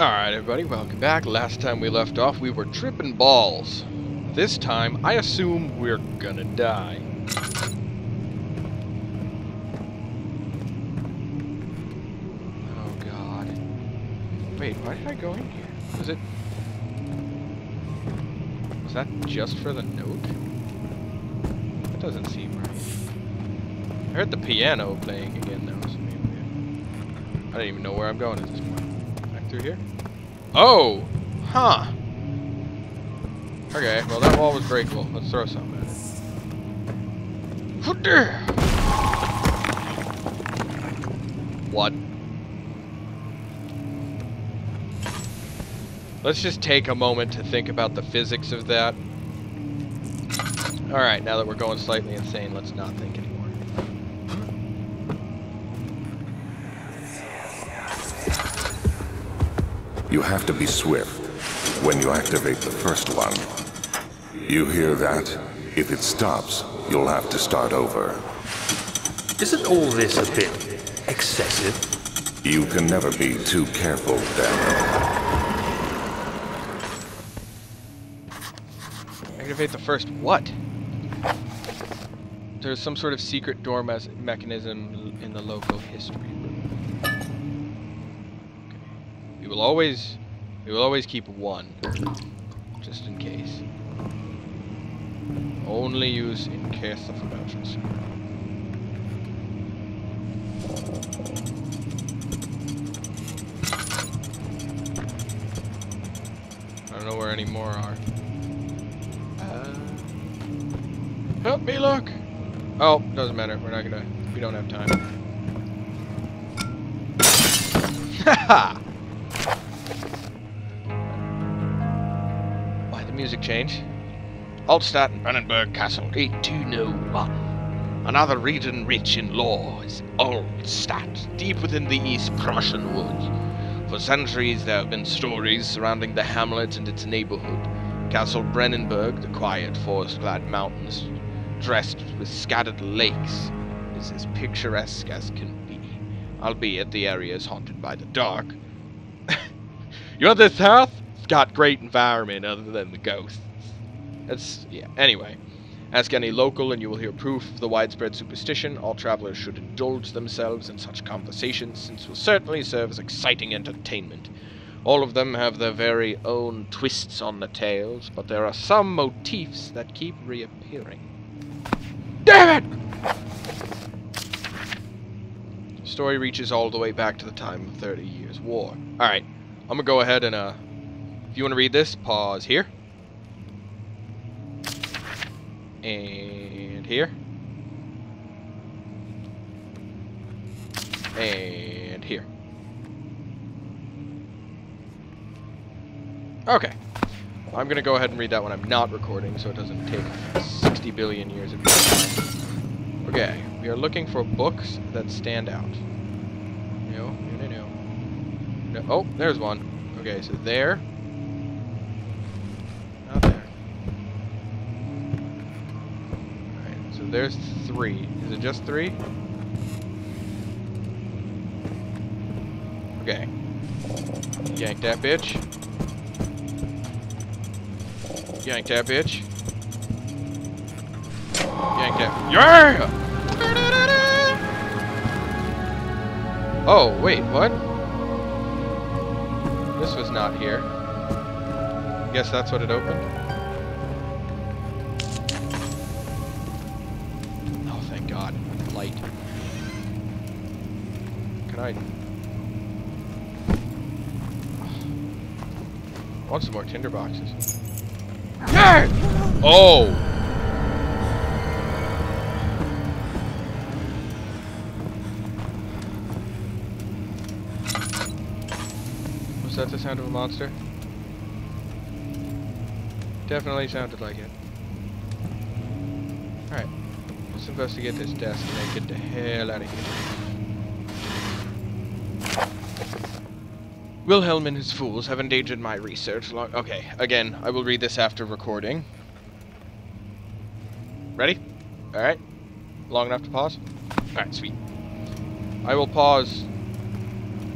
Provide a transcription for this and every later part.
Alright, everybody, welcome back. Last time we left off, we were tripping balls. This time, I assume we're gonna die. Oh, God. Wait, why did I go in here? Was it... Was that just for the note? That doesn't seem right. I heard the piano playing again, though, so maybe... I don't even know where I'm going at this point. Back through here? Oh! Huh. Okay, well that wall was breakable. Let's throw something at it. What? Let's just take a moment to think about the physics of that. Alright, now that we're going slightly insane, let's not think anymore. You have to be swift when you activate the first one. You hear that? If it stops, you'll have to start over. Isn't all this a bit excessive? You can never be too careful, Daniel. Activate the first what? There's some sort of secret door mes- mechanism in the local history book. Okay. We will always, we will always keep one, just in case. Only use in case of emergency. I don't know where any more are. Uh, help me look! Oh, doesn't matter. We're not gonna. We don't have time. Haha! Music change? Altstadt and Brennenburg Castle, 8201. Uh, another region rich in lore is Altstadt, deep within the East Prussian woods. For centuries there have been stories surrounding the hamlet and its neighborhood. Castle Brennenburg, the quiet forest-clad mountains, dressed with scattered lakes, is as picturesque as can be, albeit the area is haunted by the dark. You're the? It's got great environment other than the ghosts. That's, yeah, anyway. Ask any local and you will hear proof of the widespread superstition. All travelers should indulge themselves in such conversations, since will certainly serve as exciting entertainment. All of them have their very own twists on the tales, but there are some motifs that keep reappearing. Damn it! Story reaches all the way back to the time of Thirty Years' War. Alright, I'm gonna go ahead and, uh, you want to read this, pause here. And here. And here. Okay. I'm going to go ahead and read that when I'm not recording so it doesn't take 60 billion years of time. Okay. We are looking for books that stand out. No, no, no, no. Oh, there's one. Okay, so there. Not there. Alright, so there's three. Is it just three? Okay. Yank that bitch. Yank that bitch. Yank that. Yeah! Oh, wait, what? This was not here. Guess that's what it opened. Can I... Want some more tinder boxes. Yeah! Oh! Was that the sound of a monster? Definitely sounded like it. Alright. Let's investigate this desk and then get the hell out of here. Wilhelm and his fools have endangered my research. Okay, again, I will read this after recording. Ready? Alright. Long enough to pause? Alright, sweet. I will pause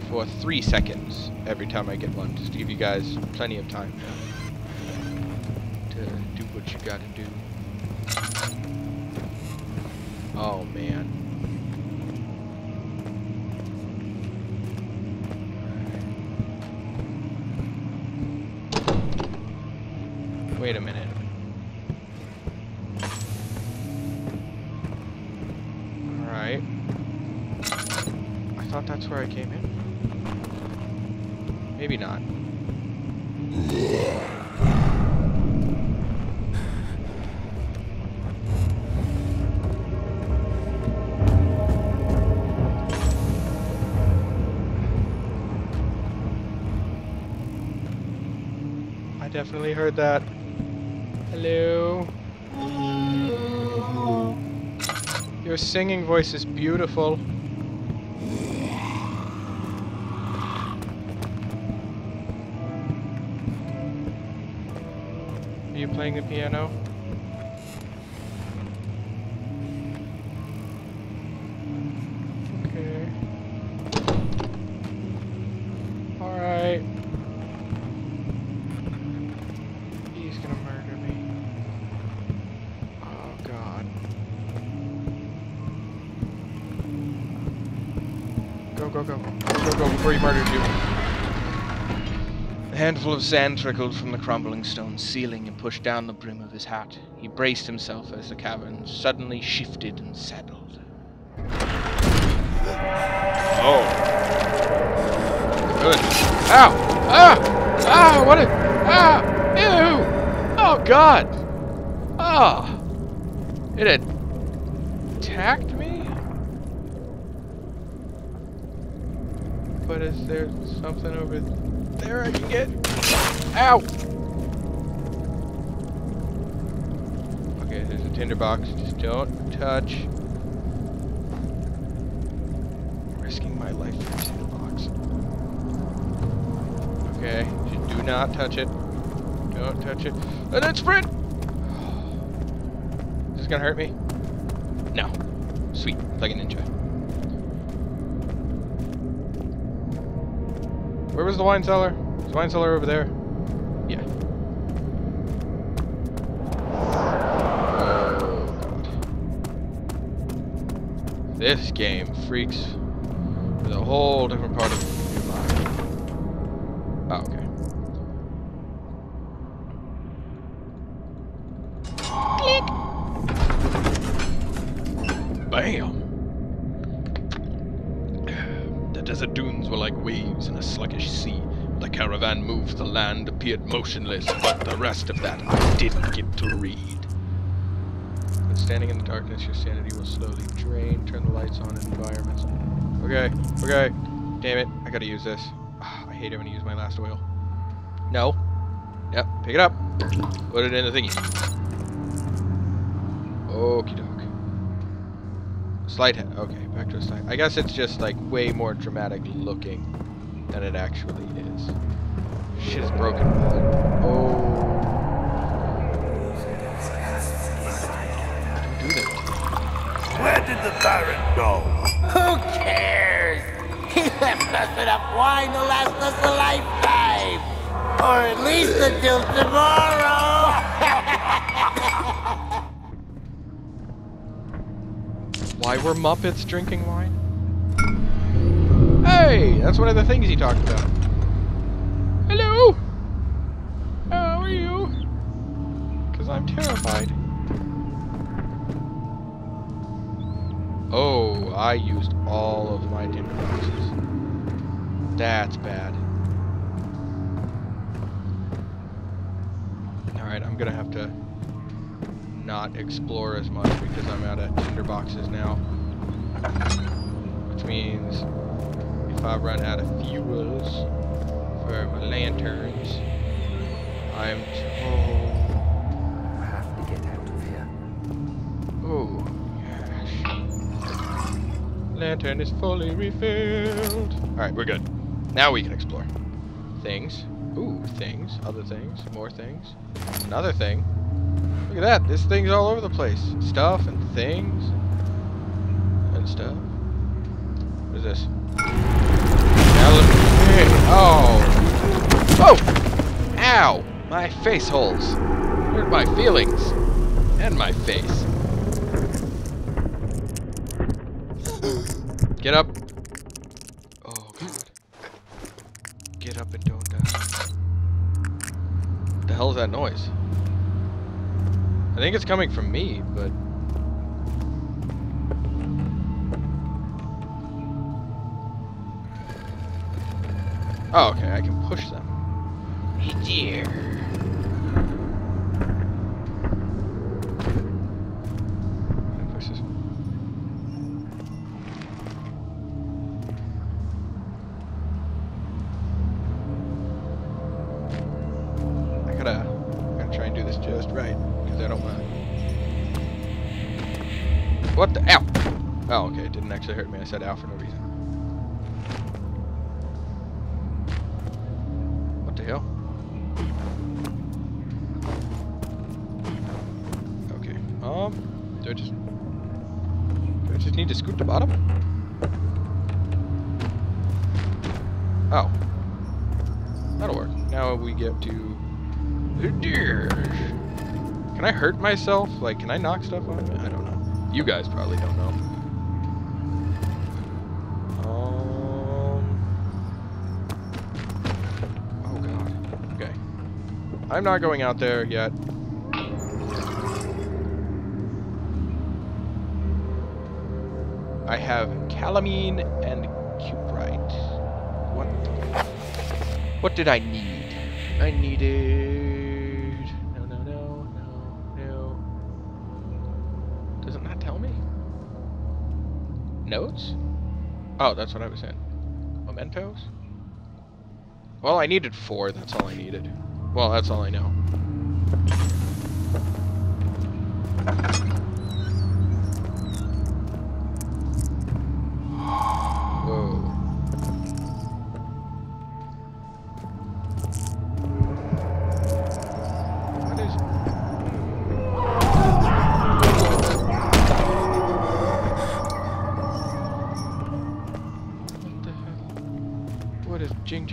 for three seconds every time I get one, just to give you guys plenty of time to do what you gotta do. Oh man. Thought that's where I came in. Maybe not. I definitely heard that. Hello. Your singing voice is beautiful. Playing the piano? Okay. Alright. He's gonna murder me. Oh god. Go, go, go. Go, go, before he murders you. A handful of sand trickled from the crumbling stone ceiling and pushed down the brim of his hat. He braced himself as the cavern suddenly shifted and settled. Oh. Good. Ow! Ah! Ah! What a... Ah! Ew! Oh, God! Ah! It attacked me? But is there something over there I can get? Ow! Okay, there's a tinderbox. Just don't touch. Risking my life for a tinderbox. Okay, just do not touch it. Don't touch it. And then sprint! Is this gonna hurt me? No. Sweet, like a ninja. Where was the wine cellar? Is the wine cellar over there? Yeah. This game freaks with a whole different part of your mind. Oh, okay. The land appeared motionless, but the rest of that I didn't get to read. When standing in the darkness, your sanity will slowly drain. Turn the lights on in environments. Okay, okay. Damn it, I gotta use this. Ah, I hate having to use my last oil. No. Yep, pick it up. Put it in the thingy. Okie doke. Slight head. Okay, back to a slight. I guess it's just like way more dramatic looking than it actually is. Shit is broken. Oh. Don't do that. Where did the Baron go? Who cares? He left us enough wine to last us a lifetime. Or at least until tomorrow. Why were Muppets drinking wine? Hey, that's one of the things he talked about. Hello. How are you? Because Terrified. Oh, I used all of my tinder boxes. That's bad. Alright, I'm gonna have to not explore as much because I'm out of tinder boxes now. Which means if I run out of fuels for my lanterns, I'm told. Lantern is fully refilled. Alright, we're good. Now we can explore. Things. Ooh, things. Other things. More things. Another thing. Look at that. This thing's all over the place. Stuff and things. And stuff. What is this? Oh. Oh! Ow! My face holes. Hurt my feelings. And my face. Get up. Oh god. Get up and don't die. What the hell is that noise? I think it's coming from me, but Oh, okay, I can push them. It's here. I gotta, I gotta try and do this just right, because I don't want What the? Ow! Oh, okay, it didn't actually hurt me. I said ow for no reason. What the hell? Okay. Um, do I just do I just need to scoot the bottom? Oh, that'll work. Now we get to. Can I hurt myself? Like, can I knock stuff on? I don't know. You guys probably don't know. Um. Oh god. Okay. I'm not going out there yet. I have calamine and cuprite. What? What did I need? I needed. Notes? Oh, that's what I was saying. Mementos? Well, I needed four. That's all I needed. Well, that's all I know.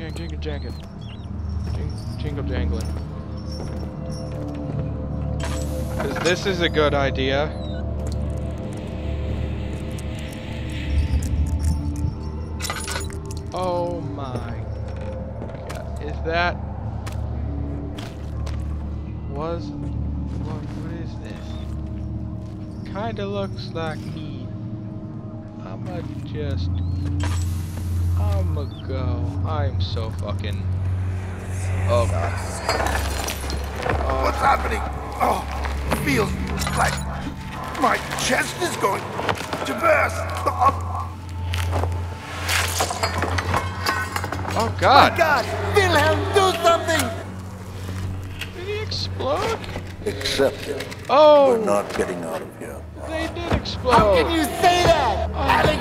Jang jingle jangin? Jing, jingle jangling. Cause this is a good idea. Oh my god. Is that was what what is this? Kinda looks like me. I'ma just I'ma go. I'm so fucking Oh god. What's uh, happening? Oh, it feels like my chest is going to burst. Oh, Oh god. Oh god, Wilhelm, do something! Did he explode? Accept it. Oh We're not getting out of here. they did explode. How can you say that? Alexander, you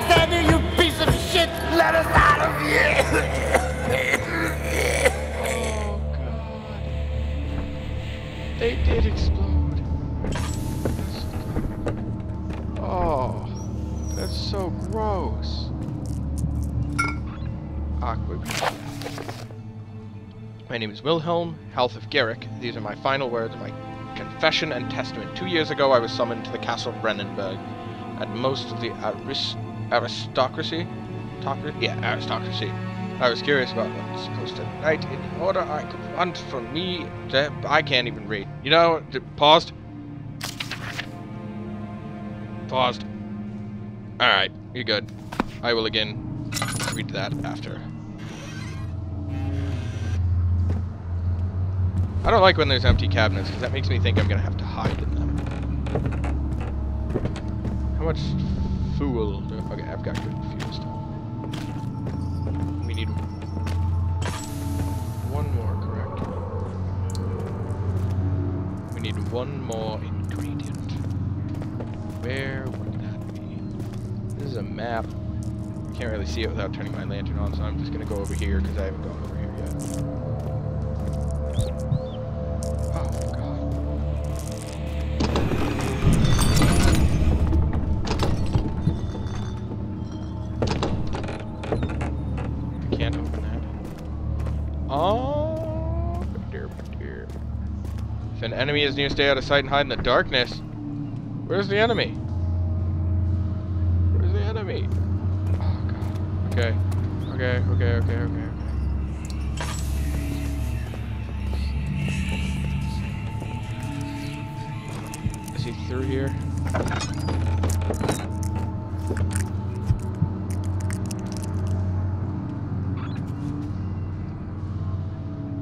Wilhelm, health of Garrick. These are my final words, my confession and testament. Two years ago, I was summoned to the castle of Brennenburg. At most of the aris- aristocracy? Tocra- yeah, aristocracy. I was curious about what's supposed to write in order I could want from me. I can't even read. You know, paused. Paused. Alright, you're good. I will again read that after. I don't like when there's empty cabinets, because that makes me think I'm gonna have to hide in them. How much fuel do okay, I've got good fuel. We need one more, correct? We need one more ingredient. Where would that be? This is a map. I can't really see it without turning my lantern on, so I'm just gonna go over here because I haven't gone over here yet. An enemy is near, stay out of sight and hide in the darkness. Where's the enemy? Where's the enemy? Oh god. Okay. Okay, okay, okay, okay, okay. Is he through here?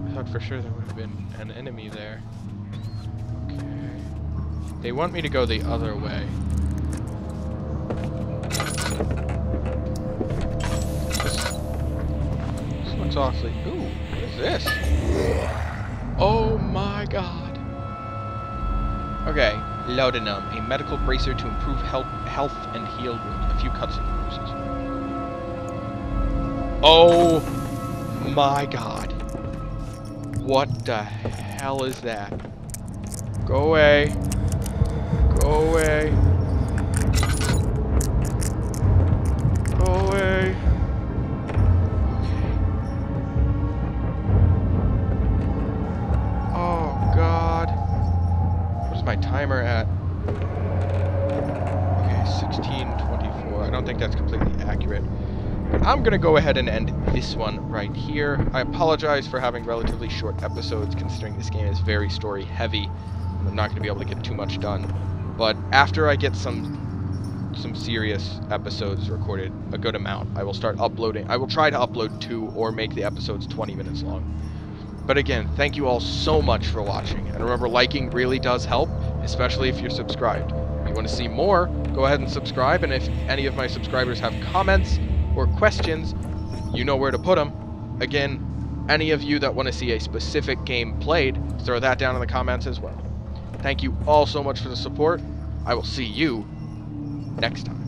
I thought for sure there would have been an enemy there. They want me to go the other way. This, this looks awfully. Ooh, what is this? Oh my god. Okay, laudanum, a medical bracer to improve health, health and heal wounds. A few cuts and bruises. Oh my god. What the hell is that? Go away. I'm gonna go ahead and end this one right here. I apologize for having relatively short episodes considering this game is very story heavy I'm not gonna be able to get too much done. But after I get some some serious episodes recorded, a good amount, I will start uploading. I will try to upload two or make the episodes 20 minutes long. But again, thank you all so much for watching. And remember, liking really does help, especially if you're subscribed. If you want to see more, go ahead and subscribe. And if any of my subscribers have comments or questions, you know where to put them. Again, any of you that want to see a specific game played, throw that down in the comments as well. Thank you all so much for the support. I will see you next time.